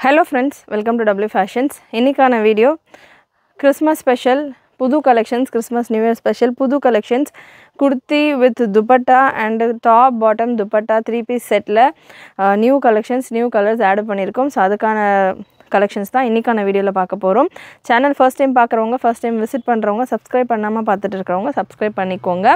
Hello friends welcome to W Fashions இன்றைக்கான video Christmas special புது collections Christmas new year special புது collections kurti with dupatta and top bottom dupatta three piece settle new collections new colours add பண்ணியிருக்கோம். So அதுக்கான collections தான் இன்றைக்கான வீடியோவில் பார்க்க போகிறோம் சேனல் ஃபர்ஸ்ட் டைம் பார்க்குறவங்க ஃபர்ஸ்ட் டைம் விசிட் பண்ணுறவங்க சப்ஸ்கிரைப் பண்ணாமல் பார்த்துட்டு இருக்கிறவங்க சப்ஸ்கிரைப் பண்ணிக்கோங்க.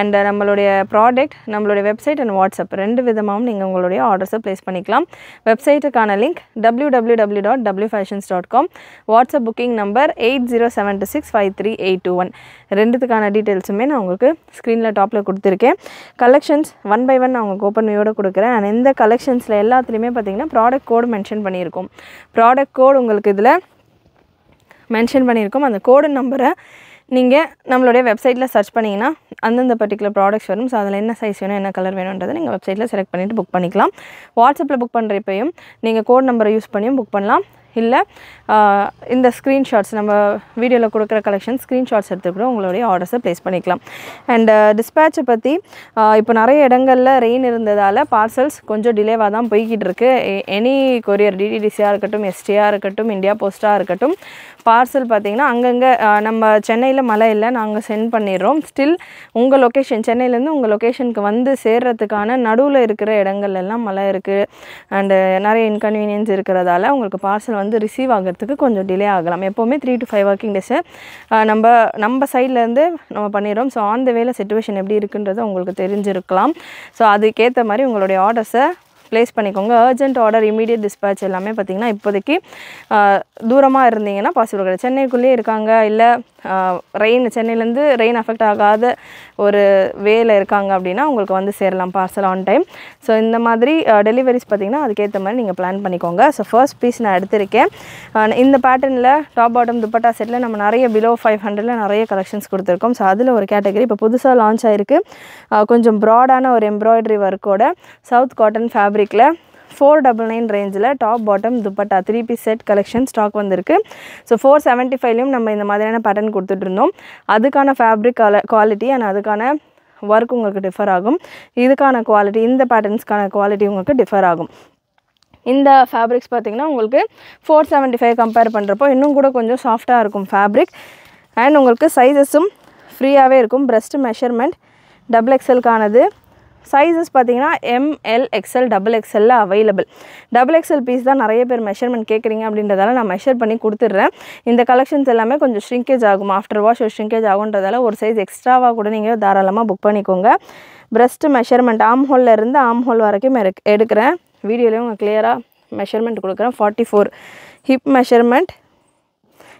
அண்ட் நம்மளுடைய ப்ராடக்ட் நம்மளுடைய வெப்சைட் அண்ட் வாட்ஸ்அப் ரெண்டு விதமாகவும் நீங்கள் உங்களுடைய ஆர்டர்ஸை ப்ளேஸ் பண்ணிக்கலாம். வெப்சைட்டுக்கான link W W W dot W Fashions dot com WhatsApp booking number eight zero seven two six five three eight two one ரெண்டுத்துக்கான டீட்டெயில்ஸுமே நான் உங்களுக்கு ஸ்க்ரீனில் டாப்பில் கொடுத்துருக்கேன். கலெக்ஷன்ஸ் ஒன் பை ஒன் நான் உங்களுக்கு ஓப்பன் வியோட கொடுக்குறேன். அண்ட் இந்த கலெக்ஷன்ஸில் எல்லாத்துலேயுமே பார்த்தீங்கன்னா ப்ராடக்ட் கோடு மென்ஷன் பண்ணியிருக்கோம். ப்ராடக்ட் கோடு உங்களுக்கு இதில் மென்ஷன் பண்ணியிருக்கோம். அந்த கோடு நம்பரை நீங்கள் நம்மளுடைய வெப்சைட்டில் சர்ச் பண்ணிங்கன்னா அந்தந்த பர்டிகுலர் ப்ராடக்ட்ஸ் வரும். ஸோ அதில் என்ன சைஸ் வேணும் என்ன கலர் வேணுன்றதை நீங்கள் வெப்சைட்டில் செலக்ட் பண்ணிவிட்டு புக் பண்ணிக்கலாம். வாட்ஸ்அப்பில் புக் பண்ணுறப்பையும் நீங்கள் கோட் நம்பரை யூஸ் பண்ணியும் புக் பண்ணலாம். இல்லை இந்த ஸ்க்ரீன்ஷாட்ஸ் நம்ம வீடியோவில் கொடுக்குற கலெக்ஷன் ஸ்க்ரீன்ஷாட்ஸ் எடுத்துக்கூட உங்களுடைய ஆர்டர்ஸை ப்ளேஸ் பண்ணிக்கலாம். அண்ட் டிஸ்பேட்சை பற்றி இப்போ நிறைய இடங்களில் ரெயின் இருந்ததால் பார்சல்ஸ் கொஞ்சம் டிலேவாக தான் போய்கிட்டு இருக்குது எனி கொரியர் டிடிடிசியாக இருக்கட்டும் எஸ்டியாக இருக்கட்டும் இந்தியா போஸ்ட்டாக இருக்கட்டும் பார்சல் பார்த்திங்கன்னா அங்கங்கே நம்ம சென்னையில் மழை இல்லை நாங்கள் சென்ட் பண்ணிடுறோம். ஸ்டில் உங்கள் லொக்கேஷன் சென்னையிலேருந்து உங்கள் லொக்கேஷனுக்கு வந்து சேர்றதுக்கான நடுவில் இருக்கிற இடங்கள் எல்லாம் மழை இருக்குது அண்டு நிறைய இன்கன்வீனியன்ஸ் இருக்கிறதால உங்களுக்கு பார்சல் வந்து ரிசீவ் ஆகிறதுக்கு கொஞ்சம் டிலே ஆகலாம். எப்போவுமே three to five working days நம்ம நம்ம சைட்லேருந்து நம்ம பண்ணிடுறோம். ஸோ ஆன் த வேலை சுச்சுவேஷன் எப்படி இருக்குன்றது உங்களுக்கு தெரிஞ்சிருக்கலாம். ஸோ அதுக்கேற்ற மாதிரி உங்களுடைய ஆர்டர்ஸை ப்ளேஸ் பண்ணிக்கோங்க. அர்ஜென்ட் ஆர்டர் இமீடியட் டிஸ்பேச் எல்லாமே பார்த்திங்கன்னா இப்போதைக்கு தூரமாக இருந்தீங்கன்னா பாசிபிள் கிடையாது. சென்னைக்குள்ளேயே இருக்காங்க. இல்லை ரெயின் சென்னையிலேருந்து ரெயின் அஃபெக்ட் ஆகாத ஒரு வேல இருக்காங்க அப்படின்னா உங்களுக்கு வந்து சேரலாம் பார்சல் ஆன் டைம் ஸோ இந்த மாதிரி டெலிவரிஸ் பார்த்திங்கன்னா அதுக்கேற்ற மாதிரி நீங்கள் பிளான் பண்ணிக்கோங்க. ஸோ ஃபர்ஸ்ட் பீஸ் நான் எடுத்திருக்கேன். இந்த பேட்டர்னில் டாப் பாட்டம் துப்பட்டா செட்டில் நம்ம நிறைய பிலோ ஃபைவ் ஹண்ட்ரடில் நிறைய கலெக்ஷன்ஸ் கொடுத்துருக்கோம். ஸோ அதில் ஒரு கேட்டகரி இப்போ புதுசாக லான்ச் ஆகிருக்கு கொஞ்சம் ப்ராடான ஒரு எம்ப்ராய்டரி ஒர்க்கோட சவுத் காட்டன் ஃபேப்ரிக் ஃபேப்ரிக்கில் ஃபோர் டபுள் நைன் ரேஞ்சில் top bottom dupatta three piece set collection stock வந்திருக்கு. ஸோ ஃபோர் செவன்ட்டி ஃபைவ்லையும் நம்ம இந்த மாதிரியான பேட்டர்ன் கொடுத்துட்ருந்தோம் அதுக்கான ஃபேப்ரிக் குவாலிட்டி அண்ட் அதுக்கான ஒர்க் உங்களுக்கு டிஃபர் ஆகும். இதுக்கான குவாலிட்டி இந்த பேட்டர்ன்ஸ்க்கான குவாலிட்டி உங்களுக்கு டிஃபர் ஆகும். இந்த ஃபேப்ரிக்ஸ் பார்த்திங்கன்னா உங்களுக்கு ஃபோர் செவன்ட்டி ஃபைவ் கம்பேர் பண்ணுறப்போ இன்னும் கூட கொஞ்சம் சாஃப்டாக இருக்கும் ஃபேப்ரிக் அண்ட் உங்களுக்கு சைஸஸும் ஃப்ரீயாகவே இருக்கும். ப்ரெஸ்ட் மெஷர்மெண்ட் டபுள் எக்ஸலுக்கானது சைஸஸ் பார்த்தீங்கன்னா எம்எல் எக்ஸ்எல் டபுள் எக்ஸ்எல்ல அவைலபிள் டபுள் எக்ஸ்எல் பீஸ் தான் நிறைய பேர் மெஷர்மெண்ட் கேட்குறீங்க அப்படின்றதால நான் மெஷர் பண்ணி கொடுத்துட்றேன். இந்த கலெக்ஷன்ஸ் எல்லாமே கொஞ்சம் ஷ்ரிங்கேஜ் ஆகும். ஆஃப்டர் வாஷ் ஒரு ஷ்ரிங்கேஜ் ஆகுன்றதால ஒரு சைஸ் எக்ஸ்ட்ராவாக கூட நீங்கள் தாராளமாக புக் பண்ணிக்கோங்க. பிரஸ்ட் மெஷர்மெண்ட் ஆம் ஹோலில் இருந்து ஆம் ஹோல் வரைக்கும் எடுக்கிறேன். வீடியோலேயும் உங்களுக்கு கிளியராக மெஷர்மெண்ட் கொடுக்குறேன். Forty four hip measurement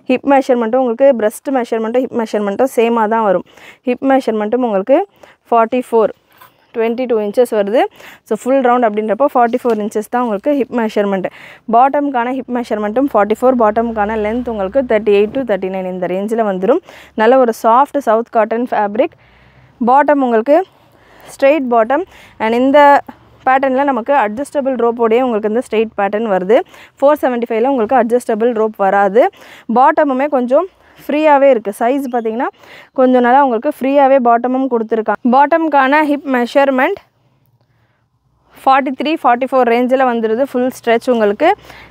hip மெஷர்மெண்ட்டும் உங்களுக்கு பிரஸ்ட் மெஷர்மெண்ட்டும் ஹிப் மெஷர்மெண்ட்டும் சேமாக தான் வரும். ஹிப் மெஷர்மெண்ட்டும் உங்களுக்கு forty four twenty two inches வருது. ஸோ ஃபுல் ரவுண்ட் அப்படின்றப்போ ஃபார்ட்டி ஃபோர் இன்ச்சஸ் தான் உங்களுக்கு ஹிப் மெஷர்மெண்ட் பாட்டமுக்கான ஹிப் மெஷர்மெண்ட்டும் ஃபார்ட்டி ஃபோர் பாட்டமுக்கான லென்த் உங்களுக்கு thirty eight to thirty nine இந்த ரேஞ்சில் வந்துடும் நல்ல ஒரு soft south cotton fabric bottom உங்களுக்கு ஸ்ட்ரெயிட் பாட்டம் அண்ட் இந்த பேட்டர்னில் நமக்கு அட்ஜஸ்டபிள் ரோப்போடையே உங்களுக்கு இந்த ஸ்ட்ரெயிட் பேட்டர்ன் வருது. ஃபோர் செவன்ட்டி ஃபைவ்ல உங்களுக்கு அட்ஜஸ்டபிள் ரோப் வராது. பாட்டமுமே கொஞ்சம் ஃப்ரீயாகவே இருக்குது சைஸ் பார்த்திங்கன்னா கொஞ்சம் நல்லா உங்களுக்கு ஃப்ரீயாகவே பாட்டமும் கொடுத்துருக்காங்க பாட்டமுக்கான hip measurement forty three forty four ரேஞ்சில் வந்துடுது ஃபுல் ஸ்ட்ரெச் உங்களுக்கு.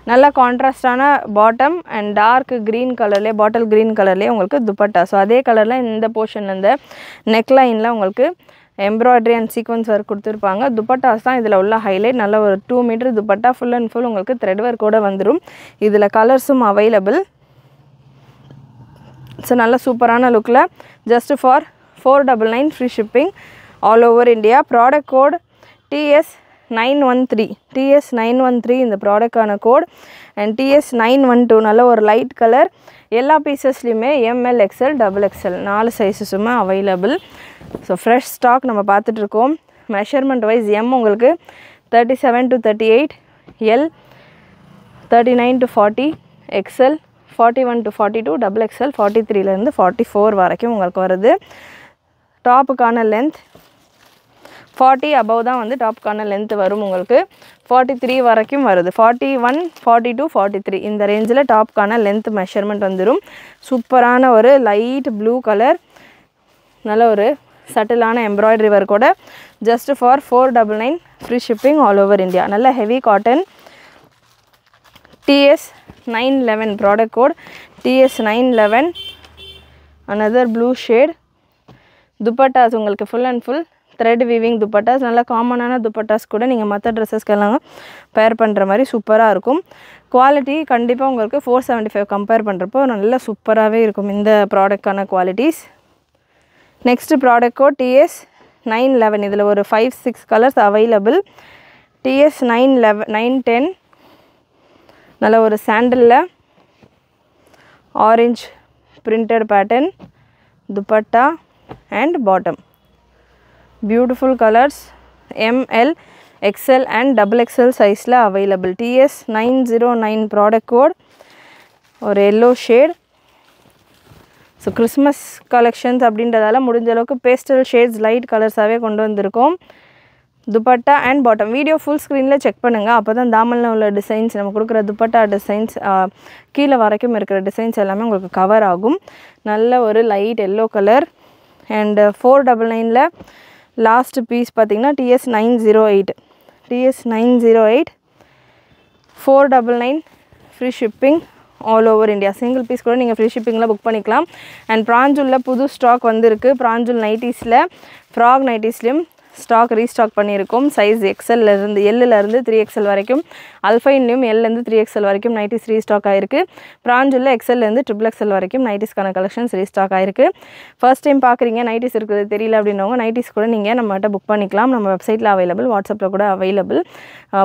நல்ல கான்ட்ராஸ்டான பாட்டம் அண்ட் டார்க் க்ரீன் கலர்லேயே பாட்டில் க்ரீன் கலர்லேயே உங்களுக்கு துப்பட்டா. ஸோ அதே கலரில் இந்த போர்ஷன் இந்த நெக்லைனில் உங்களுக்கு எம்ப்ராய்டரி அண்ட் சீக்வன்ஸ் ஒர்க் கொடுத்துருப்பாங்க. துப்பட்டாஸ் தான் இதில் உள்ள ஹைலைட் நல்ல ஒரு two metre dupatta full and full உங்களுக்கு த்ரெட் ஒர்க் கூட வந்துடும் இதில் கலர்ஸும் அவைலபிள் ஸோ நல்ல சூப்பரான லுக்கில் just for four double nine free shipping all over India product code DS nine one three DS nine one three இந்த ப்ராடக்டான code and DS nine one two நல்ல ஒரு லைட் கலர் எல்லா பீசஸ்லையுமே M L XL double XL நாலு சைஸஸுமே available so fresh stock நம்ம பார்த்துட்ருக்கோம் measurement wise M உங்களுக்கு thirty seven to thirty eight L thirty nine to forty XL forty one to forty two double XL forty த்ரீலேருந்து forty four வரைக்கும் உங்களுக்கு வருது. டாப்புக்கான length forty above தான் வந்து டாப்புக்கான length வரும் உங்களுக்கு. ஃபார்ட்டி த்ரீ வரைக்கும் வருது. Forty one forty two forty three இந்த ரேஞ்சில் டாப்புக்கான லென்த் மெஷர்மெண்ட் வந்துடும் சூப்பரான ஒரு லைட் ப்ளூ கலர் நல்ல ஒரு சட்டிலான embroidery ஒர்க்கோட just for four double nine free shipping all over India நல்ல heavy cotton DS nine eleven product code DS nine eleven another blue shade dupattas உங்களுக்கு full and full thread weaving dupattas நல்லா காமனான துப்பட்டாஸ் கூட நீங்கள் மற்ற ட்ரெஸ்ஸஸ்க்கெல்லாம் பேர் பண்ணுற மாதிரி சூப்பராக இருக்கும். குவாலிட்டி கண்டிப்பாக உங்களுக்கு ஃபோர் செவன்ட்டி ஃபைவ் கம்பேர் பண்ணுறப்போ நல்ல சூப்பராகவே இருக்கும் இந்த ப்ராடக்டான qualities next product code DS nine eleven இதில் ஒரு five six colours available DS nine eleven nine ten நல்ல ஒரு சாண்டலில் orange printed pattern dupatta and bottom beautiful colours M L XL and double XL சைஸில் available DS nine zero nine product code ஒரு yellow shade so Christmas collections அப்படின்றதால முடிஞ்ச அளவுக்கு pastel shades light கலர்ஸாகவே கொண்டு வந்திருக்கோம் dupatta and bottom video full ஸ்க்ரீனில் check பண்ணுங்கள் அப்போ தான் தாமலில் உள்ள டிசைன்ஸ் நம்ம கொடுக்குற துப்பட்டா டிசைன்ஸ் கீழே வரைக்கும் இருக்கிற டிசைன்ஸ் எல்லாமே உங்களுக்கு கவர் ஆகும். நல்ல ஒரு light yellow colour and four double nine last piece பார்த்தீங்கன்னா TS nine zero eight TS nine zero eight four double nine free shipping all over India single piece கூட நீங்கள் ஃப்ரீ ஷிப்பிங்கில் புக் பண்ணிக்கலாம். அண்ட் ப்ராஞ்சூலில் புது ஸ்டாக் வந்திருக்கு. ப்ராஞ்சூல் நைட்டிஸில் frock நைட்டிஸ்லேயும் ஸ்டாக் ரீஸ்டாக் பண்ணியிருக்கோம். சைஸ் எக்ஸல்லேருந்து எல்லுலேருந்து த்ரீ எக்ஸல் வரைக்கும். அல்ஃபைன்லேயும் எல்லேருந்து த்ரீ எக்ஸல் வரைக்கும் நைட்டிஸ் ரீஸ்டாக் ஆயிருக்கு. ப்ராஞ்சூலில் எக்ஸல்லேருந்து ட்ரிபிள் எக்ஸல் வரைக்கும் நைட்டிஸ்க்கான கலெக்ஷன்ஸ் ரீஸ்டாக் ஆயிருக்கு. ஃபர்ஸ்ட் டைம் பார்க்குறீங்க நைட்டிஸ் இருக்குது தெரியல அப்படின்னவங்க நைட்டிஸ் கூட நீங்கள் நம்மகிட்ட புக் பண்ணிக்கலாம். நம்ம வெப்சைட்டில் அவைலபிள் வாட்ஸ்அப்பில் கூட அவைலபிள்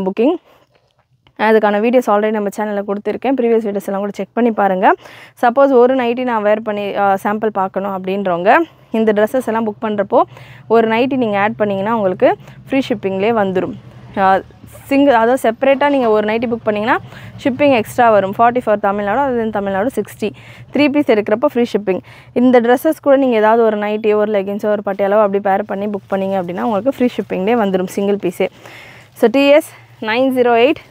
புக்கிங் அதுக்கான வீடியோஸ் ஆல்ரெடி நம்ம சேனலில் கொடுத்துருக்கேன். ப்ரீவியஸ் வீடியோஸ் எல்லாம் கூட செக் பண்ணி பாருங்கள் சப்போஸ் ஒரு நைட்டி நான் வேர் பண்ணி சாம்பிள் பார்க்கணும் அப்படின்றவங்க இந்த ட்ரெஸ்ஸஸ் எல்லாம் புக் பண்ணுறப்போ ஒரு நைட்டி நீங்கள் ஆட் பண்ணிங்கன்னா உங்களுக்கு ஃப்ரீ ஷிப்பிங்லேயே வந்துடும் சிங்கிள் அதாவது செப்பரேட்டாக நீங்கள் ஒரு நைட்டி புக் பண்ணிங்கன்னா ஷிப்பிங் எக்ஸ்ட்ரா வரும். ஃபார்ட்டி ஃபார் தமிழ்நாடு அது தமிழ்நாடு சிக்ஸ்டி த்ரீ பீஸ் எடுக்கிறப்போ ஃப்ரீ ஷிப்பிங் இந்த ட்ரெஸ்ஸஸ் கூட நீங்கள் ஏதாவது ஒரு நைட்டியோ ஒரு லெகின்ஸோ ஒரு பட்டியாலோ அப்படி பேர் பண்ணி புக் பண்ணீங்க அப்படின்னா உங்களுக்கு ஃப்ரீ ஷிப்பிங்லேயே வந்துடும் single பீஸே so DS nine zero eight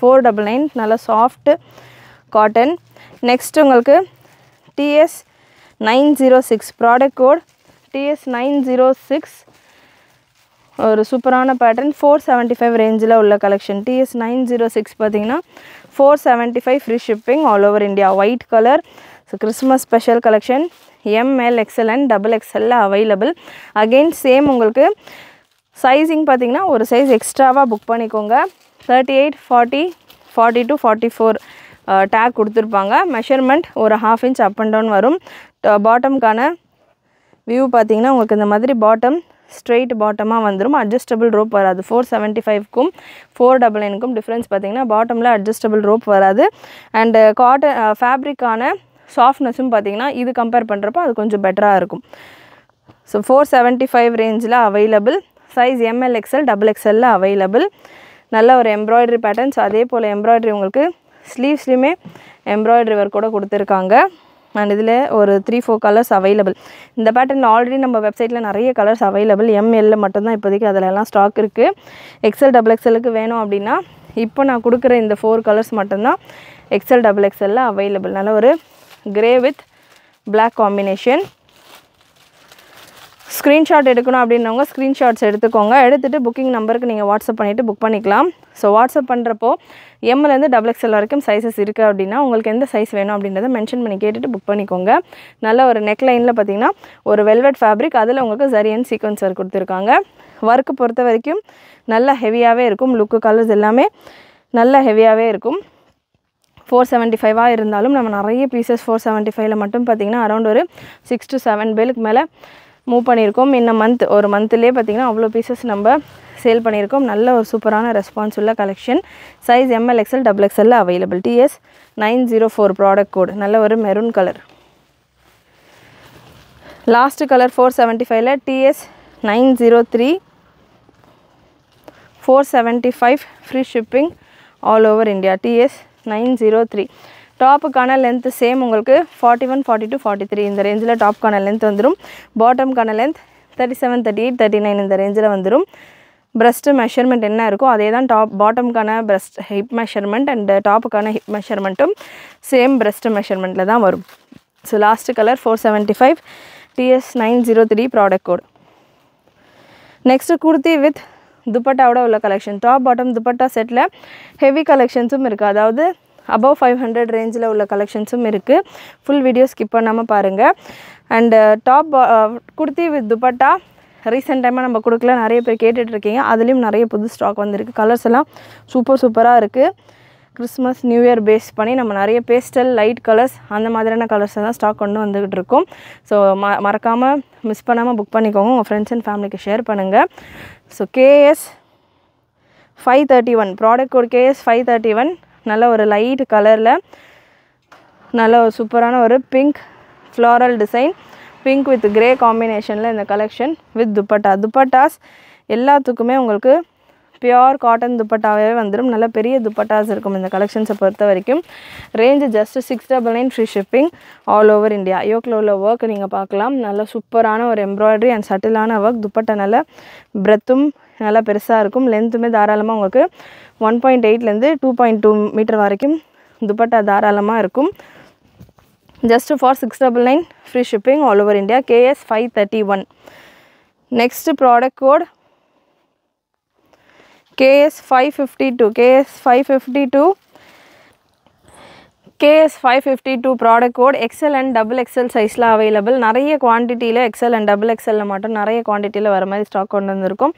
four double nine நல்லா சாஃப்ட்டு காட்டன் நெக்ஸ்ட் உங்களுக்கு DS nine zero six product code DS nine zero six ஒரு சூப்பரான பேட்டர்ன் ஃபோர் செவன்ட்டி ஃபைவ் ரேஞ்சில் உள்ள collection DS nine zero six பார்த்தீங்கன்னா four seventy five free shipping all over India white colour so Christmas special collection M L XL and double எக்ஸ்எல்ல available again same உங்களுக்கு sizing பார்த்தீங்கன்னா ஒரு size எக்ஸ்ட்ராவாக book பண்ணிக்கோங்க. Thirty eight forty forty to forty four tag கொடுத்துருப்பாங்க. Measurement ஒரு half inch up and down வரும். பாட்டம்க்கான view பார்த்திங்கன்னா உங்களுக்கு இந்த மாதிரி பாட்டம் ஸ்ட்ரெயிட் பாட்டமாக வந்துடும் அட்ஜஸ்டபிள் ரோப் வராது. ஃபோர் செவன்ட்டி ஃபைவ்க்கும் ஃபோர் டபுள் நைனுக்கும் டிஃப்ரென்ஸ் பார்த்தீங்கன்னா பாட்டமில் அட்ஜஸ்டபிள் ரோப் வராது. அண்டு காட்டன் uh, ஃபேப்ரிக்கான uh, சாஃப்ட்னஸும் பார்த்தீங்கன்னா இது கம்பேர் பண்ணுறப்போ அது கொஞ்சம் பெட்டராக இருக்கும். ஸோ ஃபோர் செவன்ட்டி ஃபைவ் ரேஞ்சில் available size M L XL double எக்ஸ்எல்லில் available நல்ல ஒரு எம்ப்ராய்டரி பேட்டர்ன்ஸ் அதே போல் எம்ப்ராய்டரி உங்களுக்கு ஸ்லீவ்ஸ்லேயுமே எம்ப்ராய்டரி ஒர்க் கூட கொடுத்துருக்காங்க. அண்ட் இதில் ஒரு த்ரீ ஃபோர் கலர்ஸ் அவைலபிள் இந்த பேட்டர்னில் ஆல்ரெடி நம்ம வெப்சைட்டில் நிறைய கலர்ஸ் அவைலபிள் எம்எல்ல மட்டும்தான் இப்போதைக்கு அதில் எல்லாம் ஸ்டாக் இருக்குது எக்ஸல் டபுள் எக்ஸலுக்கு வேணும் அப்படின்னா இப்போ நான் கொடுக்குற இந்த ஃபோர் கலர்ஸ் மட்டும்தான் எக்ஸல் டபுள் எக்ஸலில் அவைலபிள் நல்ல ஒரு grey with black combination screenshot எடுக்கணும் அப்படின்னவங்க ஸ்க்ரீன்ஷாட்ஸ் எடுத்துக்கோங்க. எடுத்துகிட்டு புக்கிங் நம்பருக்கு நீங்கள் வாட்ஸ்அப் பண்ணிவிட்டு புக் பண்ணிக்கலாம். ஸோ வாட்ஸ்அப் பண்ணுறப்போ எம்லேருந்து டபுள் எக்ஸ்எல் வரைக்கும் சைஸஸ் இருக்குது அப்படின்னா உங்களுக்கு எந்த சைஸ் வேணும் அப்படின்றத மென்ஷன் பண்ணி கேட்டுட்டு புக் பண்ணிக்கோங்க. நல்ல ஒரு நெக் லைனில் பார்த்தீங்கன்னா ஒரு வெல்வெட் ஃபேப்ரிக் அதில் உங்களுக்கு ஜரியன் சீக்வன்ஸ் ஒர்க் கொடுத்துருக்காங்க. ஒர்க்கு பொறுத்த வரைக்கும் நல்ல ஹெவியாகவே இருக்கும். லுக்கு கலர்ஸ் எல்லாமே நல்ல ஹெவியாகவே இருக்கும். ஃபோர் செவன்ட்டி ஃபைவாக இருந்தாலும் நம்ம நிறைய பீசஸ் ஃபோர் செவன்ட்டி ஃபைவ்ல மட்டும் பார்த்திங்கன்னா அரௌண்ட் ஒரு சிக்ஸ் டு செவன் பேலுக்கு மேலே மூவ் பண்ணியிருக்கோம். இன்னும் மந்த் ஒரு மந்த்லேயே பார்த்திங்கன்னா அவ்வளோ பீசஸ் நம்ம சேல் பண்ணியிருக்கோம். நல்ல ஒரு சூப்பரான ரெஸ்பான்ஸ் உள்ள collection size M L XL double எக்ஸ்எல்ல available DS nine zero four product code நல்ல ஒரு maroon colour last colour four seventy ஃபைவ்ல DS nine zero three four seventy five free shipping all over India DS nine zero three டாப்புக்கான length same உங்களுக்கு forty one forty two forty three இந்த ரேஞ்சில் டாப்புக்கான length வந்துடும் பாட்டம்க்கான length thirty seven thirty eight thirty nine இந்த ரேஞ்சில் வந்துடும் breast measurement என்ன இருக்கோ அதே தான் டாப் பாட்டம்க்கான ப்ரெஸ்ட் ஹிப் மெஷர்மெண்ட் அண்ட் டாப்புக்கான ஹிப் மெஷர்மெண்ட்டும் சேம் ப்ரெஸ்ட்டு மெஷர்மெண்ட்டில் தான் வரும். So last colour four seventy five DS nine zero three product code next kurti with துப்பட்டாவோட உள்ள கலெக்ஷன் டாப் பாட்டம் துப்பட்டா செட்டில் ஹெவி கலெக்ஷன்ஸும் இருக்குது அதாவது அபவ் ஃபைவ் ஹண்ட்ரட் ரேஞ்சில் உள்ள கலெக்ஷன்ஸும் இருக்குது ஃபுல் வீடியோ ஸ்கிப் பண்ணாமல் பாருங்கள் and top kurti with dupatta recent டைமாக நம்ம கொடுக்கல. நிறைய பேர் கேட்டுட்ருக்கீங்க அதுலேயும் நிறைய புது ஸ்டாக் வந்திருக்கு. கலர்ஸ் எல்லாம் சூப்பர் சூப்பராக இருக்குது கிறிஸ்மஸ் நியூ இயர் பேஸ் பண்ணி நம்ம நிறைய பேஸ்டல் லைட் கலர்ஸ் அந்த மாதிரியான கலர்ஸ் தான் ஸ்டாக் கொண்டு வந்துக்கிட்டு இருக்கோம். ஸோ ம மறக்காமல் மிஸ் பண்ணாமல் புக் பண்ணிக்கோங்க. உங்கள் ஃப்ரெண்ட்ஸ் அண்ட் ஃபேமிலிக்கு ஷேர் பண்ணுங்கள் so KS five thirty one product ஒரு கேஎஸ் ஃபைவ் தேர்ட்டி ஒன் நல்ல ஒரு லைட் கலரில் நல்ல ஒரு சூப்பரான ஒரு pink floral design pink with grey காம்பினேஷனில் இந்த கலெக்ஷன் வித் துப்பட்டா துப்பட்டாஸ் எல்லாத்துக்குமே உங்களுக்கு பியோர் காட்டன் துப்பட்டாவே வந்துடும் நல்ல பெரிய துப்பட்டாஸ் இருக்கும் இந்த கலெக்ஷன்ஸை பொறுத்த வரைக்கும். Range just six double nine free shipping all over India யோக்கில் உள்ள ஒர்க் நீங்கள் பார்க்கலாம். நல்ல சூப்பரான ஒரு எம்ப்ராய்டரி அண்ட் சட்டிலான ஒர்க் துப்பட்டா நல்ல பிரெத்தும் நல்லா பெருசாக இருக்கும். லென்த்துமே தாராளமாக உங்களுக்கு ஒன் பாயிண்ட் எயிட்லேருந்து டூ பாயிண்ட் டூ மீட்டர் வரைக்கும் துப்பட்டா தாராளமாக இருக்கும். Just for six double nine free shipping all over India KS five thirty one next product code KS five fifty two KS five fifty two KS five fifty two product code XL and double XL சைஸில் available நிறைய குவான்டிட்டியில் XL and double எக்ஸலில் மட்டும் நிறைய குவான்டிட்டியில் வர மாதிரி stock கொண்டு வந்திருக்கும்.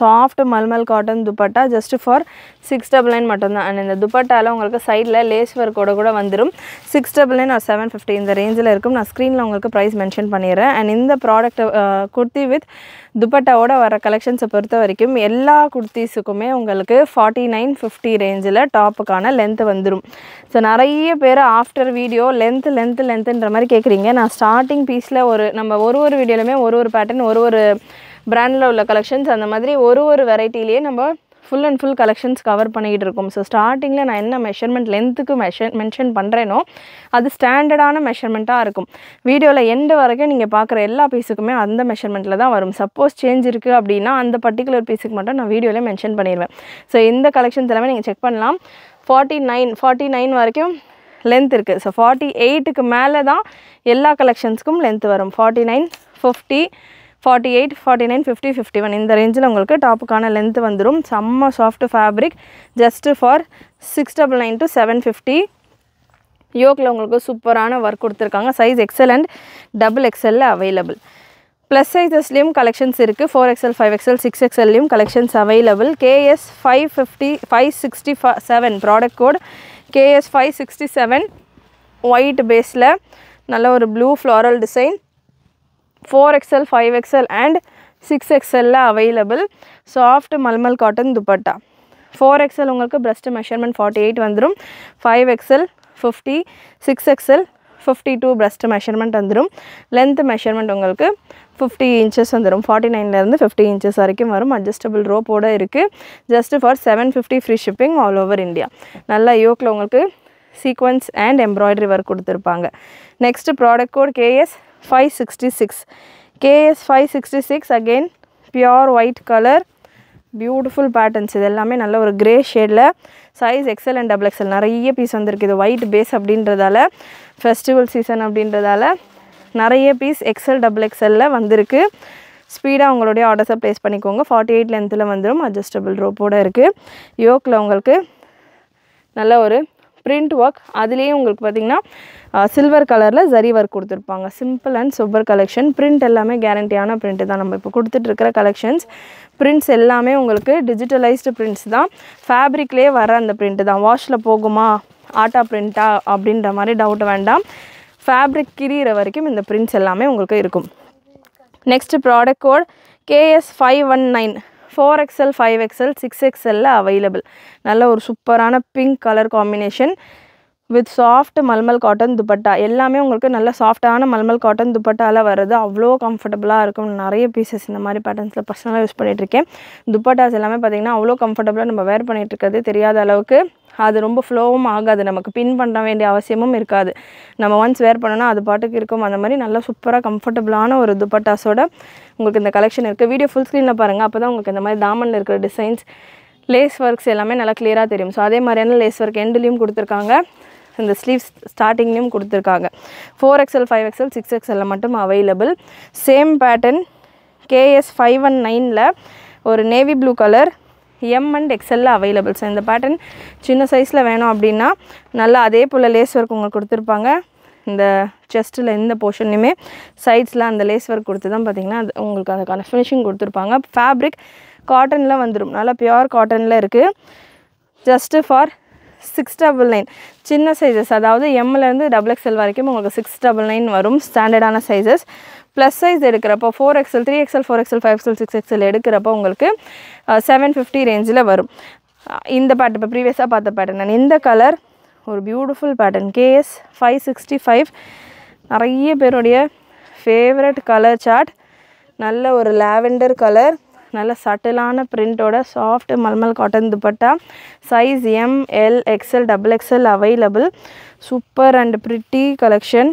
Soft mulmul cotton dupatta just for six double nine மட்டும்தான். அண்ட் இந்த துப்பட்டாவில் உங்களுக்கு சைடில் லேஸ் ஒர்க்கோட கூட வந்துடும் சிக்ஸ் டபுள் நைன் ஒரு செவன் ஃபிஃப்டி இந்த ரேஞ்சில் இருக்கும். நான் ஸ்க்ரீனில் உங்களுக்கு ப்ரைஸ் மென்ஷன் பண்ணிடுறேன். அண்ட் இந்த ப்ராடக்ட் குர்த்தி வித் துப்பட்டாவோட வர கலெக்ஷன்ஸை பொறுத்த வரைக்கும் எல்லா குர்த்திஸுக்குமே உங்களுக்கு ஃபார்ட்டி நைன் ஃபிஃப்டி ரேஞ்சில் டாப்புக்கான லென்த்து வந்துடும் ஸோ நிறைய பேர் ஆஃப்டர் வீடியோ லென்த்து லென்த்து லென்த்துன்ற மாதிரி கேட்குறீங்க நான் ஸ்டார்டிங் பீஸில் ஒரு நம்ம ஒரு ஒரு வீடியோலையுமே ஒரு ஒரு பேட்டர்ன் ஒரு ஒரு பிராண்டில் உள்ள கலெக்ஷன்ஸ் அந்த மாதிரி ஒரு ஒரு வெரைட்டிலேயே நம்ம full and full collections cover பண்ணிக்கிட்டு இருக்கும். ஸோ ஸ்டார்டிங்கில் நான் என்ன மெஷர்மெண்ட் லென்த்துக்கு மெஷர் மென்ஷன் பண்ணுறேனோ அது ஸ்டாண்டர்டான மெஷர்மெண்ட்டாக இருக்கும். வீடியோவில் எண்டு வரைக்கும் நீங்கள் பார்க்குற எல்லா பீஸுக்குமே அந்த மெஷர்மெண்ட்டில் தான் வரும். சப்போஸ் சேஞ்ச் இருக்குது அப்படின்னா அந்த பர்டிகுலர் பீஸுக்கு மட்டும் நான் வீடியோவில் மென்ஷன் பண்ணிடுவேன் ஸோ இந்த கலெக்ஷன்ஸ் எல்லாமே நீங்கள் செக் பண்ணலாம். ஃபார்ட்டி நைன் ஃபார்ட்டி நைன் வரைக்கும் லென்த் இருக்குது ஸோ ஃபார்ட்டி எயிட்டுக்கு மேலே தான் எல்லா கலெக்ஷன்ஸ்க்கும் லென்த் வரும். Forty nine fifty forty eight forty nine fifty fifty one இந்த ரேஞ்சில் உங்களுக்கு டாப்புக்கான லென்த் வந்துடும் செம்ம soft fabric just for six double nine to seven fifty யோக்கில் உங்களுக்கு சூப்பரான ஒர்க் கொடுத்துருக்காங்க. சைஸ் எக்ஸல் அண்ட் டபுள் எக்ஸலில் அவைலபிள் ப்ளஸ் சைஸஸ்லேயும் கலெக்ஷன்ஸ் இருக்குது four XL five XL six எக்ஸல்லையும் collections available KS five fifty five sixty seven product code KS five sixty seven white பேஸில் நல்ல ஒரு blue floral design four XL five XL and six எக்ஸலில் available soft mulmul cotton dupatta. Four XL உங்களுக்கு breast measurement forty eight வந்துடும் five XL fifty six XL fifty two bust measurement வந்துடும் length measurement உங்களுக்கு fifty inches வந்துடும் forty நைன்லேருந்து fifty inches வரைக்கும் வரும். Adjustable ரோப்போடு இருக்குது just for seven fifty free shipping all over India நல்லா யோக்கில் உங்களுக்கு சீக்வன்ஸ் அண்ட் எம்ப்ராய்டரி ஒர்க் கொடுத்துருப்பாங்க. Next product code KS five sixty six KS five sixty six again pure white colour beautiful patterns இது எல்லாமே நல்ல ஒரு கிரே ஷேடில் size XL and double XL நிறைய பீஸ் வந்திருக்கு. இது ஒயிட் பேஸ் அப்படின்றதால ஃபெஸ்டிவல் சீசன் அப்படின்றதால நிறைய பீஸ் எக்ஸல் டபுள் எக்ஸலில் வந்திருக்கு. ஸ்பீடாக உங்களுடைய ஆர்டர்ஸை ப்ளேஸ் பண்ணிக்கோங்க. ஃபார்ட்டி எயிட் லென்த்தில் வந்துடும் அட்ஜஸ்டபிள் ரோப்போடு இருக்குது யோக்கில் உங்களுக்கு நல்ல ஒரு பிரிண்ட் ஒர்க் அதுலேயே உங்களுக்கு பார்த்திங்கன்னா சில்வர் கலரில் ஜரி ஒர்க் கொடுத்துருப்பாங்க. Simple and super collection print எல்லாமே கேரண்டியான பிரிண்ட்டு தான். நம்ம இப்போ கொடுத்துட்ருக்கிற கலெக்ஷன்ஸ் பிரிண்ட்ஸ் எல்லாமே உங்களுக்கு டிஜிட்டலைஸ்டு பிரிண்ட்ஸ் தான். ஃபேப்ரிக்லேயே வர அந்த பிரிண்ட்டு தான். வாஷில் போகுமா? ஆட்டா பிரிண்ட்டா அப்படின்ற மாதிரி டவுட் வேண்டாம். ஃபேப்ரிக் கிரியிற வரைக்கும் இந்த பிரிண்ட்ஸ் எல்லாமே உங்களுக்கு இருக்கும். Next product code KS five one nine four XL five XL six எக்ஸலில் available நல்ல ஒரு சூப்பரான pink colour combination with soft mulmul cotton dupatta. எல்லாமே உங்களுக்கு நல்ல சாஃப்டான மல்மல் காட்டன் துப்பட்டாவில் வருது அவ்வளோ கம்ஃபர்டபுளாக இருக்கும். நிறைய பீசஸ் இந்த மாதிரி பேட்டர்ன்ஸில் பர்சனலாக யூஸ் பண்ணிகிட்ருக்கேன் துப்பட்டாஸ் எல்லாமே பார்த்திங்கன்னா அவ்வளோ கம்ஃபர்டபுளாக நம்ம வேர் பண்ணிகிட்டு இருக்கிறது தெரியாத அளவுக்கு அது ரொம்ப ஃப்ளோவும் ஆகாது. நமக்கு பின் பண்ண வேண்டிய அவசியமும் இருக்காது. நம்ம ஒன்ஸ் வேர் பண்ணோன்னா அது பாட்டுக்கு இருக்கும். அந்த மாதிரி நல்லா சூப்பராக கம்ஃபர்டபுளான ஒரு துப்பட்டாஸோட உங்களுக்கு இந்த கலெக்ஷன் இருக்குது வீடியோ ஃபுல் ஸ்க்ரீனில் பாருங்கள் அப்போ தான் உங்களுக்கு இந்த மாதிரி தாமனில் இருக்கிற டிசைன்ஸ் லேஸ் ஒர்க்ஸ் எல்லாமே நல்லா கிளியராக தெரியும். ஸோ அதே மாதிரியான லேஸ் ஒர்க் எண்டுலேயும் கொடுத்துருக்காங்க. இந்த ஸ்லீவ்ஸ் ஸ்டார்டிங்லேயும் கொடுத்துருக்காங்க. Four XL five XL six எக்ஸ்எல்ல மட்டும் available same pattern KS five one நைனில் ஒரு navy blue colour M and எக்ஸலில் available so இந்த பேட்டர்ன் சின்ன சைஸில் வேணும் அப்படின்னா நல்லா அதே போல் லேஸ் ஒர்க் உங்களுக்கு கொடுத்துருப்பாங்க. இந்த செஸ்ட்டில் இந்த போர்ஷன்லையுமே சைட்ஸில் அந்த லேஸ் ஒர்க் கொடுத்து தான் பார்த்தீங்கன்னா அது உங்களுக்கு அதுக்கான ஃபினிஷிங் கொடுத்துருப்பாங்க. ஃபேப்ரிக் காட்டனில் வந்துடும் நல்லா பியோர் காட்டனில் இருக்குது just for six double nine சின்ன சைஸஸ் அதாவது எம்லேருந்து டபுள் எக்ஸ்எல் வரைக்கும் உங்களுக்கு சிக்ஸ் டபுள் நைன் வரும். ஸ்டாண்டர்டான sizes plus size எடுக்கிறப்போ four XL three XL four XL five XL six XL எடுக்கிறப்போ உங்களுக்கு செவன் ஃபிஃப்டி ரேஞ்சில் வரும். இந்த பேட்டர் இப்போ ப்ரீவியஸாக பார்த்த பேட்டர்ன் இந்த கலர் ஒரு beautiful pattern KS five sixty five நிறைய பேருடைய ஃபேவரட் கலர் சார்ட் நல்ல ஒரு லாவெண்டர் கலர் நல்ல சட்டிலான பிரிண்டோட soft mulmul cotton dupatta. Size M L XL double XL available super and pretty collection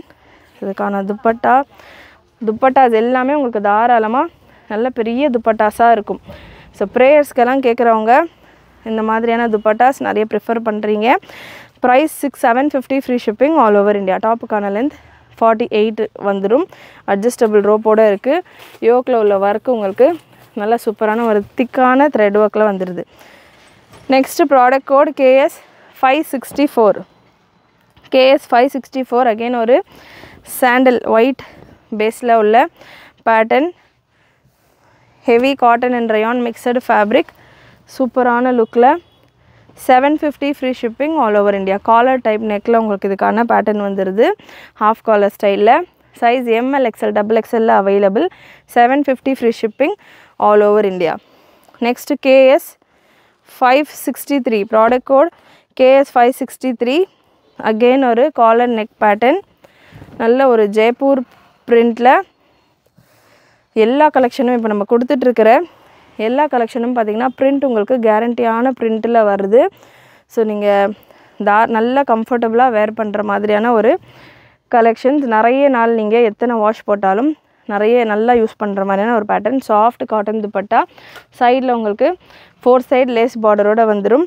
இதுக்கான துப்பட்டா. துப்பட்டாஸ் எல்லாமே உங்களுக்கு தாராளமாக நல்ல பெரிய துப்பட்டாஸாக இருக்கும். ஸோ ப்ரேயர்ஸ்க்கெல்லாம் கேட்குறவங்க இந்த மாதிரியான துப்பட்டாஸ் நிறைய ப்ரிஃபர் பண்ணுறீங்க price six seven fifty free shipping all over India டாப்புக்கான length forty eight வந்துடும் அட்ஜஸ்டபிள் ரோப்போடு இருக்குது யோக்கில் உள்ள ஒர்க்கு உங்களுக்கு நல்ல சூப்பரான ஒரு திக்கான த்ரெட் ஒர்க்கில் வந்துடுது next product code KS five sixty four KS five sixty four again ஒரு சாண்டில் ஒயிட் பேஸில் உள்ள pattern heavy cotton and rayon mixed fabric சூப்பரான லுக்கில் seven fifty free shipping all over India collar type நெக்கில் உங்களுக்கு இதுக்கான பேட்டர்ன் வந்துடுது ஹாஃப் காலர் ஸ்டைலில் size M L XL double எக்ஸ்எல்ல available seven fifty free shipping all over India next KS five sixty three product code KS five sixty three again ஒரு collar neck pattern நல்ல ஒரு ஜெய்ப்பூர் ப்ரிண்டில் எல்லா கலெக்ஷனும் இப்போ நம்ம கொடுத்துட்ருக்கிற எல்லா கலெக்ஷனும் பார்த்திங்கன்னா பிரிண்ட் உங்களுக்கு கேரண்டியான ப்ரிண்ட்டில் வருது. ஸோ நீங்கள் தா நல்லா கம்ஃபர்டபுளாக வேர் பண்ணுற மாதிரியான ஒரு கலெக்ஷன்ஸ் நிறைய நாள் நீங்கள் எத்தனை வாஷ் போட்டாலும் நிறைய நல்லா யூஸ் பண்ணுற மாதிரியான ஒரு பேட்டர்ன் சாஃப்ட் காட்டன் துப்பட்டா சைடில் உங்களுக்கு ஃபோர் சைடு லேஸ் பார்டரோடு வந்துடும்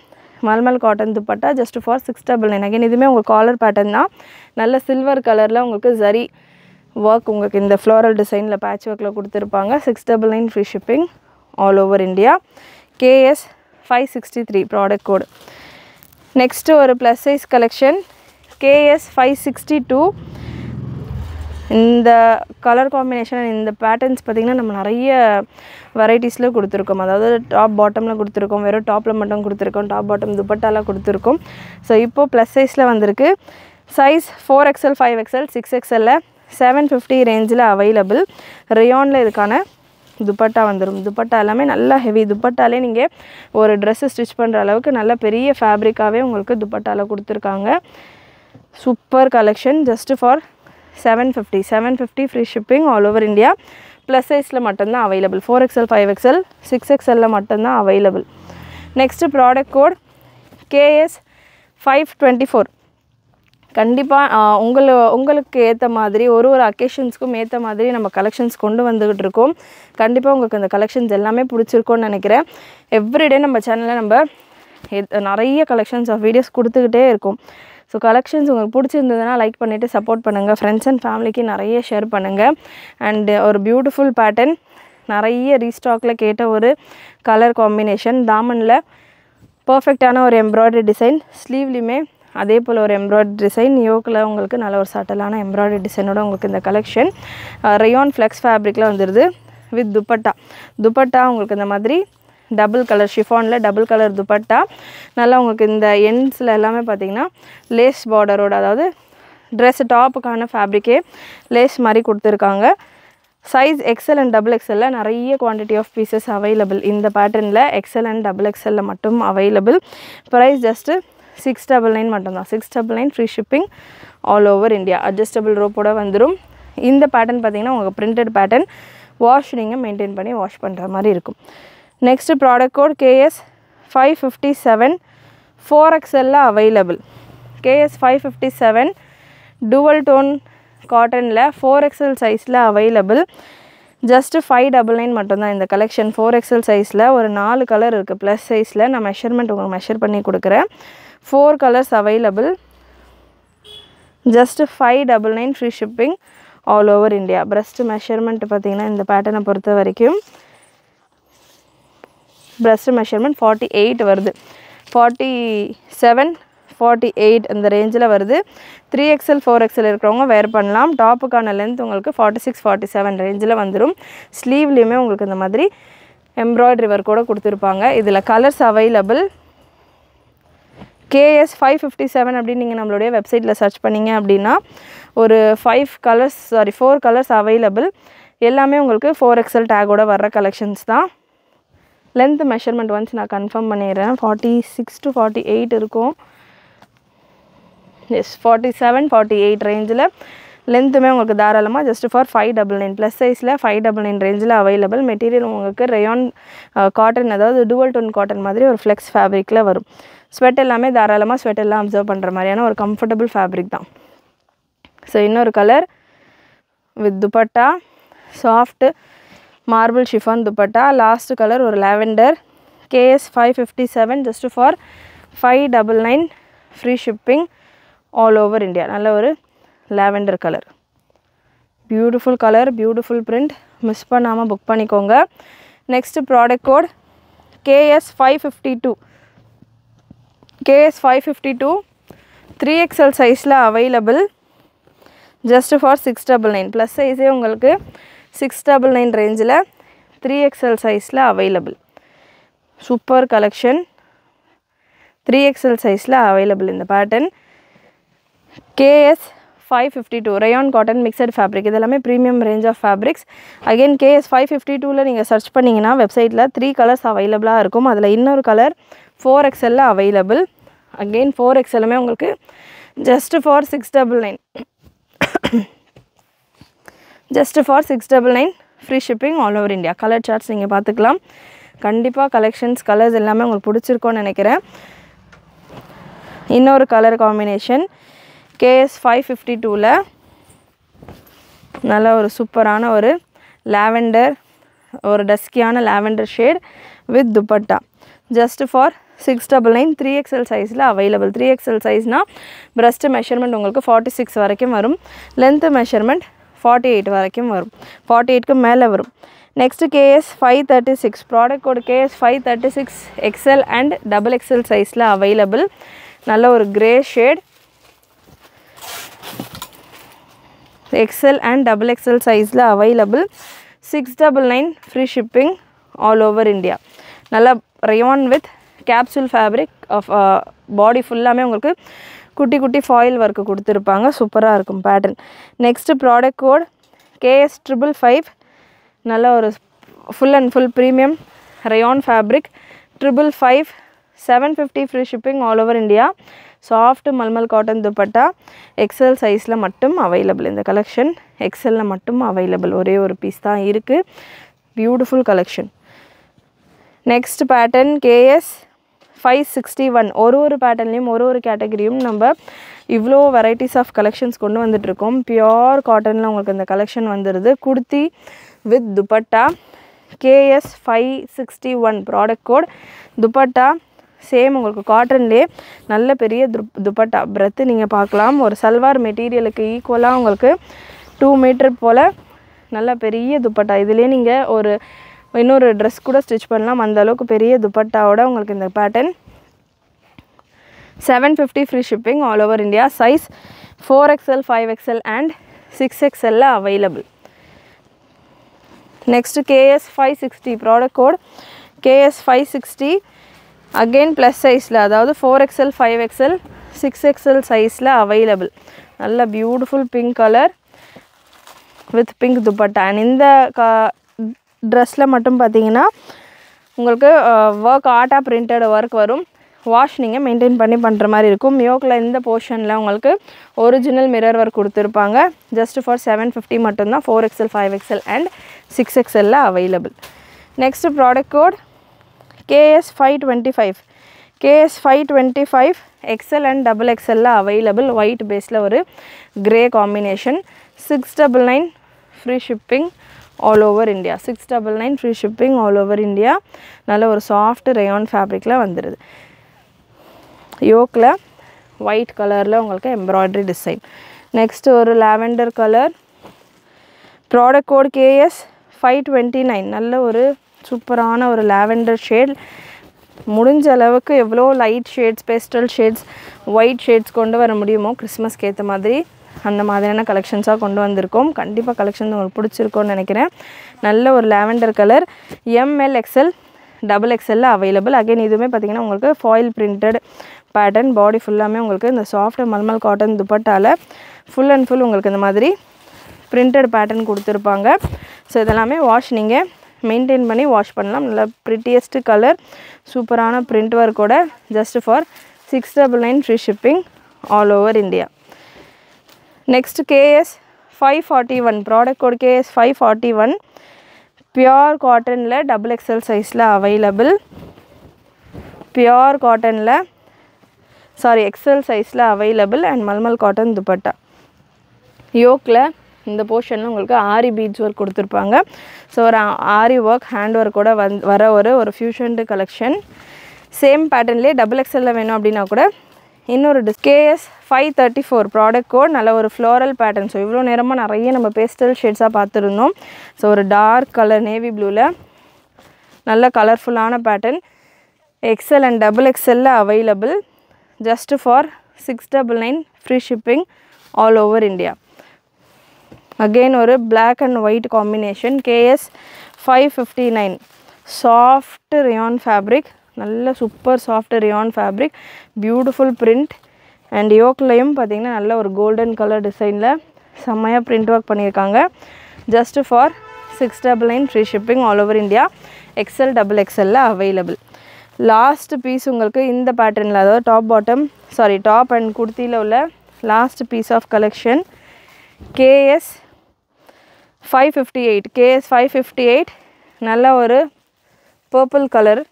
mulmul cotton dupatta just for six double nine again இதுவுமே உங்களுக்கு காலர் பேட்டர்ன் தான். நல்ல சில்வர் கலரில் உங்களுக்கு ஜரி ஒர்க் உங்களுக்கு இந்த ஃப்ளோரல் டிசைனில் பேட்ச் ஒர்க்கில் கொடுத்துருப்பாங்க. Six double nine free shipping all over India KS five sixty three product code next ஒரு plus size collection KS five sixty two இந்த கலர் காம்பினேஷன் இந்த பேட்டர்ன்ஸ் பார்த்திங்கன்னா நம்ம நிறைய வெரைட்டிஸில் கொடுத்துருக்கோம். அதாவது டாப் பாட்டமில் கொடுத்துருக்கோம். வெறும் டாப்பில் மட்டும் கொடுத்துருக்கோம். டாப் பாட்டம் துப்பட்டாலாம் கொடுத்துருக்கோம். ஸோ இப்போது ப்ளஸ் சைஸில் வந்திருக்கு. Size four XL five XL six எக்ஸ்எல்லில் seven fifty ரேஞ்சில் அவைலபிள் ரியோனில் இதுக்கான துப்பட்டா வந்துடும் துப்பட்டா எல்லாமே நல்லா ஹெவி துப்பட்டாலே நீங்கள் ஒரு ட்ரெஸ்ஸு ஸ்டிச் பண்ணுற அளவுக்கு நல்ல பெரிய ஃபேப்ரிக்காகவே உங்களுக்கு துப்பட்டாவில் கொடுத்துருக்காங்க. Super collection just for seven fifty seven fifty free shipping all over India plus சைஸில் மட்டும்தான் available four XL five XL six எக்ஸ்எல்லில் மட்டும்தான் available next product code KS five twenty four கண்டிப்பாக உங்களை உங்களுக்கு ஏற்ற மாதிரி ஒரு ஒரு அக்கேஷன்ஸ்க்கும் ஏற்ற மாதிரி நம்ம கலெக்ஷன்ஸ் கொண்டு வந்துக்கிட்டு இருக்கோம். கண்டிப்பாக உங்களுக்கு அந்த கலெக்ஷன்ஸ் எல்லாமே பிடிச்சிருக்கும்னு நினைக்கிறேன். எவ்ரிடே நம்ம சேனலில் நம்ம எத்- நிறைய கலெக்ஷன்ஸ் ஆஃப் வீடியோஸ் கொடுத்துக்கிட்டே இருக்கும். ஸோ கலெக்ஷன்ஸ் உங்களுக்கு பிடிச்சிருந்ததுன்னா லைக் பண்ணிவிட்டு சப்போர்ட் பண்ணுங்கள் ஃப்ரெண்ட்ஸ் அண்ட் ஃபேமிலிக்கு நிறைய ஷேர் பண்ணுங்கள் அண்டு ஒரு பியூட்டிஃபுல் பேட்டர்ன் நிறைய ரீஸ்டாக்கில் கேட்ட ஒரு கலர் காம்பினேஷன் தாமனில் பர்ஃபெக்டான ஒரு எம்ப்ராய்டரி டிசைன் ஸ்லீவ்லேயுமே அதே போல் ஒரு எம்ப்ராய்டரி டிசைன் யோக்கில் உங்களுக்கு நல்ல ஒரு சட்டலான எம்ப்ராய்டரி டிசைனோட உங்களுக்கு இந்த கலெக்ஷன் ரயோன் ஃப்ளெக்ஸ் ஃபேப்ரிக்கில் வந்துடுது வித் துப்பட்டா. துப்பட்டா உங்களுக்கு இந்த மாதிரி டபுள் கலர் ஷிஃபானில் டபுள் கலர் துப்பட்டா. நல்லா உங்களுக்கு இந்த எண்ட்ஸில் எல்லாமே பார்த்தீங்கன்னா லேஸ் பார்டரோட அதாவது ட்ரெஸ் டாப்புக்கான ஃபேப்ரிக்கே லேஸ் மாதிரி கொடுத்துருக்காங்க. சைஸ் எக்ஸல் அண்ட் டபுள் எக்ஸலில் நிறைய குவான்டிட்டி ஆஃப் பீசஸ் அவைலபிள் இந்த பேட்டர்னில் எக்ஸல் அண்ட் டபுள் எக்ஸலில் மட்டும் available price just six double nine மட்டும்தான். Six double nine free shipping all over India adjustable ரோப்போட வந்துடும் இந்த பேட்டர்ன் பார்த்தீங்கன்னா உங்களுக்கு பிரிண்டட் பேட்டர்ன் வாஷ் நீங்கள் மெயின்டைன் பண்ணி வாஷ் பண்ணுற மாதிரி இருக்கும். Next product code KS five fifty seven four எக்ஸ்எல்ல available KS five fifty seven dual tone காட்டனில் ஃபோர் எக்ஸ்எல் சைஸில் available just five double nine மட்டும்தான் இந்த கலெக்ஷன் ஃபோர் எக்ஸல் சைஸில் ஒரு நாலு கலர் இருக்குது ப்ளஸ் சைஸில் நான் மெஷர்மெண்ட் உங்களுக்கு மெஷர் பண்ணி கொடுக்குறேன். Four colours available just five double nine free shipping all over India breast measurement பார்த்தீங்கன்னா இந்த பேட்டர்னை பொறுத்த வரைக்கும் breast மெஷர்மெண்ட் ஃபார்ட்டி எயிட் வருது ஃபார்ட்டி செவன் ஃபார்ட்டி எயிட் அந்த ரேஞ்சில் வருது த்ரீ எக்ஸல் ஃபோர் எக்ஸல் இருக்கிறவங்க வேர் பண்ணலாம். டாப்புக்கான லென்த் உங்களுக்கு ஃபார்ட்டி சிக்ஸ் ஃபார்ட்டி செவன் ரேஞ்சில் வந்துடும் ஸ்லீவ்லேயுமே உங்களுக்கு இந்த மாதிரி எம்ப்ராய்டரி ஒர்க்கோட கொடுத்துருப்பாங்க. இதில் colours available KS five fifty seven அப்படின்னு நீங்கள் நம்மளுடைய வெப்சைட்டில் சர்ச் பண்ணீங்க அப்படின்னா ஒரு five colours sorry four colours available எல்லாமே உங்களுக்கு ஃபோர் எக்ஸல் டேகோட வர்ற கலெக்ஷன்ஸ் தான். லென்த் மெஷர்மெண்ட் ஒன்ஸ் நான் கன்ஃபார்ம் பண்ணிடுறேன். Forty six to forty eight இருக்கும். Yes forty seven forty eight ரேஞ்சில் லென்த்துமே உங்களுக்கு தாராளமாக just for five double nine plus சைஸில் ஃபைவ் டபுள் நைன் ரேஞ்சில் அவைலபிள் மெட்டீரியல் உங்களுக்கு ரயான் காட்டன் uh, அதாவது டுவல் டோன் காட்டன் மாதிரி ஒரு ஃப்ளெக்ஸ் ஃபேப்ரிக்கில் வரும். ஸ்வெட் எல்லாமே தாராளமாக ஸ்வெட் எல்லாம் அப்சர்வ் பண்ணுற மாதிரியான ஒரு கம்ஃபர்டபுள் ஃபேப்ரிக் தான். ஸோ இன்னொரு colour with dupatta soft marble chiffon dupatta. Last colour ஒரு lavender KS five fifty seven just for five double nine free shipping all over India நல்ல ஒரு lavender colour beautiful colour beautiful print miss பண்ணாமல் book பண்ணிக்கோங்க. Next product code KS five fifty two KS five fifty two three XL சைஸில் available just for six double nine plus சைஸே உங்களுக்கு six double nine ரேஞ்சில் three XL சைஸில் available super collection three XL சைஸில் available இந்த pattern KS five fifty two rayon cotton mixed fabric இதெல்லாமே premium range of fabrics again KS five fifty டூவில் நீங்கள் search பண்ணிங்கன்னா வெப்சைட்டில் த்ரீ கலர்ஸ் அவைலபிளாக இருக்கும். அதில் இன்னொரு கலர் ஃபோர் எக்ஸலில் அவைலபிள் அகெயின் ஃபோர் எக்ஸலுமே உங்களுக்கு just for six double nine just for six double nine free shipping all over India colour charts நீங்கள் பார்த்துக்கலாம். கண்டிப்பாக கலெக்ஷன்ஸ் கலர்ஸ் எல்லாமே உங்களுக்கு பிடிச்சிருக்கோன்னு நினைக்கிறேன். இன்னொரு colour combination KS five fifty டூவில் நல்ல ஒரு சூப்பரான ஒரு லாவெண்டர் ஒரு டஸ்கியான lavender shade with dupatta. Just for six double nine three XL சைஸில் அவைலபிள் த்ரீ எக்ஸ்எல் சைஸ்னால் ப்ரெஸ்ட்டு மெஷர்மெண்ட் உங்களுக்கு ஃபார்ட்டி சிக்ஸ் வரைக்கும் வரும். லென்த்து மெஷர்மெண்ட் ஃபார்ட்டி எயிட் வரைக்கும் வரும். ஃபார்ட்டி எயிட்க்கு மேலே வரும். Next KS five thirty six product code KS five thirty six XL and double XL சைஸில் அவைலபிள் நல்ல ஒரு grey shade XL and double XL சைஸில் available six double nine free shipping all over India நல்லா rayon with capsule fabric of body ஃபுல்லாமே உங்களுக்கு குட்டி குட்டி foil work கொடுத்துருப்பாங்க. சூப்பராக இருக்கும் pattern next product code KS triple five நல்ல ஒரு full and full premium rayon fabric triple five seven fifty free shipping all over India soft mulmul cotton dupatta XL சைஸில் மட்டும் அவைலபிள் இந்த கலெக்ஷன் எக்ஸலில் மட்டும் available ஒரே ஒரு பீஸ் தான் இருக்குது beautiful collection next pattern KS five sixty one ஒரு ஒரு பேட்டர்ன்லேயும் ஒரு ஒரு கேட்டகரியும் நம்ம இவ்வளோ வெரைட்டிஸ் ஆஃப் கலெக்ஷன்ஸ் கொண்டு வந்துட்ருக்கோம் பியோர் காட்டனில் உங்களுக்கு இந்த கலெக்ஷன் வந்துடுது kurti with dupatta KS five sixty one product code dupatta same உங்களுக்கு காட்டன்லேயே நல்ல பெரிய துப் துப்பட்டா. பிரெத்து நீங்கள் பார்க்கலாம். ஒரு சல்வார் மெட்டீரியலுக்கு ஈக்குவலாக உங்களுக்கு டூ மீட்டர் போல் நல்ல பெரிய துப்பட்டா. இதுலேயே நீங்கள் ஒரு இன்னொரு ட்ரெஸ் கூட ஸ்டிச் பண்ணலாம். அந்த அளவுக்கு பெரிய துப்பட்டாவோட உங்களுக்கு இந்த pattern seven fifty free shipping all over India size four XL five XL and six எக்ஸ்எல்ல available next KS five sixty product code KS five sixty again plus சைஸில் அதாவது four XL five XL six XL சைஸில் available நல்ல beautiful pink colour with pink dupatta. And இந்த கா ட்ரெஸ்ஸில் மட்டும் பார்த்தீங்கன்னா உங்களுக்கு ஒர்க் ஆர்ட்டாக பிரிண்டட் ஒர்க் வரும். வாஷ் நீங்கள் மெயின்டைன் பண்ணி பண்ணுற மாதிரி இருக்கும். மியோக்கில் இந்த போர்ஷனில் உங்களுக்கு ஒரிஜினல் மிரர் ஒர்க் கொடுத்துருப்பாங்க. ஜஸ்ட் ஃபார் செவன் ஃபிஃப்டி மட்டும்தான். Four XL five XL and six எக்ஸ்எல்லில் available next product code KS five twenty five KS five twenty five XL and double எக்ஸ்எல்லில் available white பேஸில் ஒரு grey combination six double nine free shipping all over India six double nine free shipping all over India நல்ல ஒரு soft rayon ஃபேப்ரிக்கில் வந்துடுது யோக்கில் white கலரில் உங்களுக்கு embroidery design next ஒரு lavender colour product code KS five twenty nine நல்ல ஒரு சூப்பரான ஒரு லாவெண்டர் ஷேட் முடிஞ்ச அளவுக்கு எவ்வளோ light shades pastel shades white shades கொண்டு வர முடியுமோ கிறிஸ்மஸ்க்கு ஏற்ற மாதிரி அந்த மாதிரியான கலெக்ஷன்ஸாக கொண்டு வந்திருக்கோம். கண்டிப்பாக கலெக்ஷன் உங்களுக்கு பிடிச்சிருக்கோன்னு நினைக்கிறேன். நல்ல ஒரு lavender colour M L XL double எக்ஸ்எல்ல available again இதுவுமே பார்த்திங்கன்னா உங்களுக்கு ஃபாயில் பிரிண்டட் பேட்டர்ன் பாடி ஃபுல்லாமே உங்களுக்கு இந்த சாஃப்ட் மல்மல் காட்டன் துப்பட்டாவில் ஃபுல் அண்ட் ஃபுல் உங்களுக்கு இந்த மாதிரி பிரிண்டட் பேட்டர்ன் கொடுத்துருப்பாங்க. ஸோ இதெல்லாமே வாஷ் நீங்கள் மெயின்டைன் பண்ணி வாஷ் பண்ணலாம். நல்ல ப்ரிட்டியஸ்ட் கலர் சூப்பரான print ஒர்க்கோட just for six double nine free shipping all over India next KS five forty one product code KS five forty one pure காட்டனில் double XL சைஸில் available pure காட்டனில் sari XL சைஸில் available and mulmul cotton dupatta யோக்கில் இந்த போர்ஷனில் உங்களுக்கு aari beads work கொடுத்துருப்பாங்க. So ஒரு ஆரி ஒர்க் ஹேண்ட் ஒர்க் கூட வந் வர ஒரு ஒரு ஃபியூஷன்டு கலெக்ஷன் சேம் பேட்டர்ன்லேயே டபுள் எக்ஸ்எல்லில் வேணும் அப்படின்னா கூட இன்னொரு டிஸ் KS five thirty four product code நல்ல ஒரு ஃப்ளோரல் பேட்டர்ன் ஸோ இவ்வளோ நேரமாக நிறைய நம்ம பேஸ்டல் ஷேட்ஸாக பார்த்துருந்தோம். ஸோ ஒரு டார்க் கலர் நேவி ப்ளூவில் நல்ல கலர்ஃபுல்லான pattern XL and double எக்ஸலில் available just for six double nine free shipping all over India again ஒரு black and white combination KS five fifty nine soft rayon fabric நல்ல super soft rayon fabric beautiful print and யோக்லையும் பார்த்தீங்கன்னா நல்ல ஒரு golden colour டிசைனில் செம்மையாக print work பண்ணியிருக்காங்க. Just for six double nine free shipping all over India XL double எக்ஸலில் available last piece உங்களுக்கு இந்த பேட்டர்னில் அதாவது top bottom sari top and குர்த்தியில் உள்ள last piece of collection KS five fifty eight KS five fifty eight நல்ல ஒரு purple colour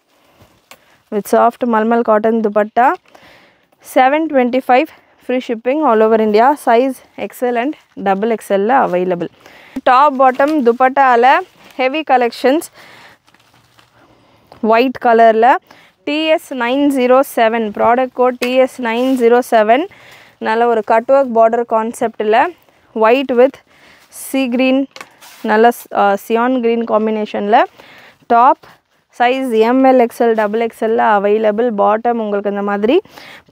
with soft mulmul cotton dupatta seven twenty five free shipping all over India size XL and double எக்ஸலில் available top bottom துப்பட்டாவில் heavy collections white கலரில் DS nine zero seven product code DS nine zero seven நல்ல ஒரு cut work border கான்செப்டில் white with சி green நல்ல cyan green காம்பினேஷனில் top size M L XL double எக்ஸ்எல்ல available bottom உங்களுக்கு இந்த மாதிரி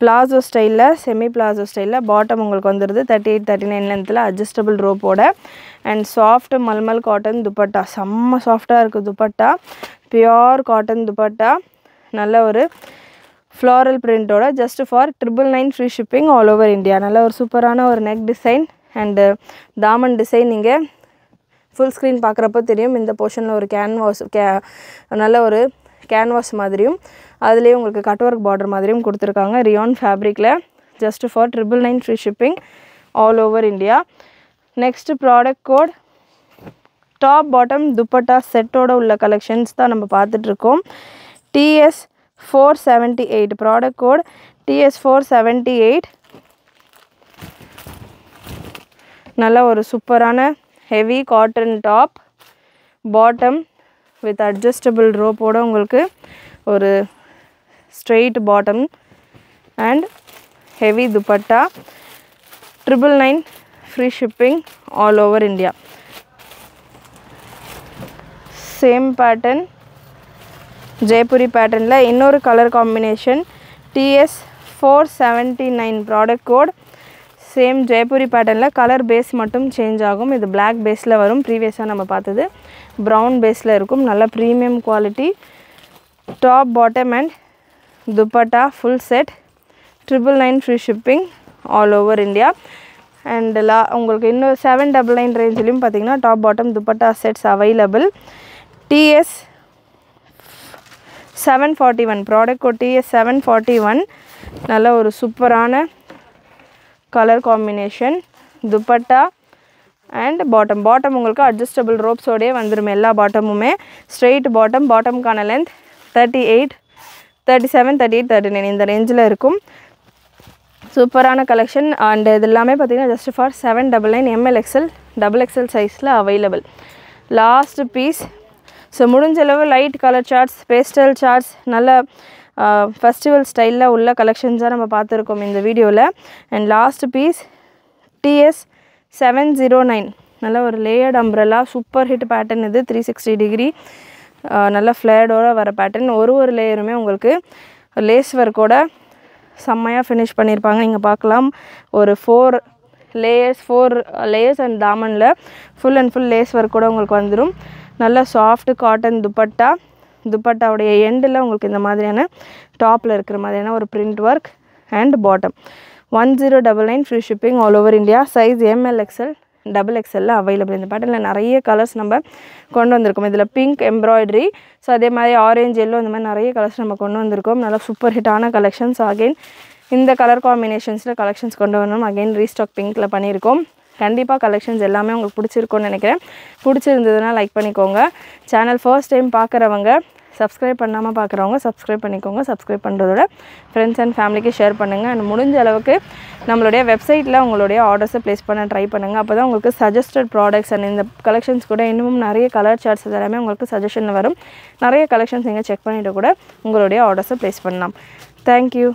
பிளாசோ ஸ்டைலில் செமி பிளாசோ ஸ்டைலில் பாட்டம் உங்களுக்கு வந்துடுது தேர்ட்டி எயிட் தேர்ட்டி நைன் லென்த்தில் அட்ஜஸ்டபிள் ரோப்போட and soft mulmul cotton dupatta. செம்ம சாஃப்டாக இருக்குது துப்பட்டா. Pure cotton dupatta. நல்ல ஒரு floral பிரிண்ட்டோட just for triple nine free shipping all over India நல்ல ஒரு சூப்பரான ஒரு நெக் டிசைன் அண்டு தாமன் டிசைன் நீங்கள் ஃபுல் ஸ்க்ரீன் பார்க்குறப்ப தெரியும் இந்த போர்ஷனில் ஒரு கேன்வாஸ் கே நல்ல ஒரு கேன்வாஸ் மாதிரியும் அதுலேயும் உங்களுக்கு கட் ஒர்க் பார்டர் மாதிரியும் கொடுத்துருக்காங்க. Rayon ஃபேப்ரிக்கில் just for triple nine free shipping all over India next product code top bottom dupatta செட்டோட உள்ள கலெக்ஷன்ஸ் தான் நம்ம பார்த்துட்ருக்கோம் DS four seventy eight product code DS four seventy eight நல்ல ஒரு சூப்பரான heavy cotton top bottom with adjustable ரோப்போடு உங்களுக்கு ஒரு straight bottom and heavy dupatta triple nine free shipping all over India same pattern Jaipuri பேட்டர்னில் இன்னொரு colour combination DS four seventy nine product code same Jaipuri பேட்டர்னில் colour base மட்டும் change ஆகும். இது black பேஸில் வரும். ப்ரீவியஸாக நம்ம பார்த்தது ப்ரௌன் பேஸில் இருக்கும். நல்ல premium quality top bottom and dupatta full set triple nine free shipping all over India and லா உங்களுக்கு இன்னும் செவன் டபுள் நைன் ரேஞ்சிலையும் பார்த்தீங்கன்னா top bottom dupatta sets available DS seven forty one product DS seven forty one நல்ல ஒரு சூப்பரான colour combination dupatta and bottom bottom உங்களுக்கு adjustable ரோப்ஸோடயே வந்துடும் எல்லா பாட்டமுமே straight bottom பாட்டம்கான length thirty eight thirty seven thirty eight thirty nine இந்த ரேஞ்சில் இருக்கும். சூப்பரான கலெக்ஷன் அண்ட் இது எல்லாமே பார்த்தீங்கன்னா just for seven double nine M L XL double XL சைஸில் அவைலபிள் லாஸ்ட் பீஸ் ஸோ முடிஞ்சளவு light colour shades pastel shades நல்ல ஃபெஸ்டிவல் ஸ்டைலில் உள்ள கலெக்ஷன்ஸாக நம்ம பார்த்துருக்கோம் இந்த வீடியோவில் and last piece DS seven zero nine நல்ல ஒரு layered umbrella super hit pattern இது த்ரீ சிக்ஸ்டி டிகிரி நல்ல ஃப்ளேடோட வர பேட்டர்ன் ஒரு ஒரு லேயருமே உங்களுக்கு லேஸ் ஒர்க்கோட செம்மையாக ஃபினிஷ் பண்ணியிருப்பாங்க. நீங்கள் பார்க்கலாம். ஒரு four layers four layers and தாமனில் full and full lace work கூட உங்களுக்கு வந்துடும் நல்ல சாஃப்ட் காட்டன் துப்பட்டா துப்பட்டாவுடைய எண்டில் உங்களுக்கு இந்த மாதிரியான டாப்பில் இருக்கிற மாதிரியான ஒரு print work and bottom one zero double nine free shipping all over India size M L XL double எக்ஸ்எல்ல available இந்த பேட்டர்னில் நிறைய கலர்ஸ் நம்ம கொண்டு வந்திருக்கோம். இதில் பிங்க் எம்ப்ராய்டரி ஸோ அதே மாதிரி ஆரேஞ்ச் எல்லோ இந்த மாதிரி நிறைய கலர்ஸ் நம்ம கொண்டு வந்திருக்கோம். நல்லா சூப்பர் ஹிட்டான கலெக்ஷன்ஸ் அகைன் இந்த கலர் காம்பினேஷன்ஸில் கலெக்ஷன்ஸ் கொண்டு வரணும். அகைன் ரீஸ்டாக் பிங்க்கில் பண்ணியிருக்கோம். கண்டிப்பாக கலெக்ஷன்ஸ் எல்லாமே உங்களுக்கு பிடிச்சிருக்கும்னு நினைக்கிறேன். பிடிச்சிருந்ததுன்னா லைக் பண்ணிக்கோங்க. சேனல் ஃபர்ஸ்ட் டைம் பார்க்குறவங்க சப்ஸ்கிரைப் பண்ணாமல் பார்க்குறவங்க சப்ஸ்கிரைப் பண்ணிக்கோங்க. சப்ஸ்கிரைப் பண்ணுறதோட ஃப்ரெண்ட்ஸ் அண்ட் ஃபேமிலிக்கு ஷேர் பண்ணுங்கள் அண்ட் முடிஞ்ச அளவுக்கு நம்மளுடைய வெப்சைட்டில் உங்களுடைய ஆர்டர்ஸை ப்ளேஸ் பண்ண ட்ரை பண்ணுங்கள் அப்போ தான் உங்களுக்கு சஜஸ்டட் ப்ராடக்ட்ஸ் அண்ட் இந்த கலெக்ஷன்ஸ் கூட இன்னமும் நிறைய கலர் சார்ட்ஸ் எல்லாமே உங்களுக்கு சஜஷனில் வரும். நிறைய கலெக்ஷன்ஸ் நீங்கள் செக் பண்ணிவிட்டு கூட உங்களுடைய ஆர்டர்ஸை ப்ளேஸ் பண்ணலாம். தேங்க்யூ